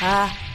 啊。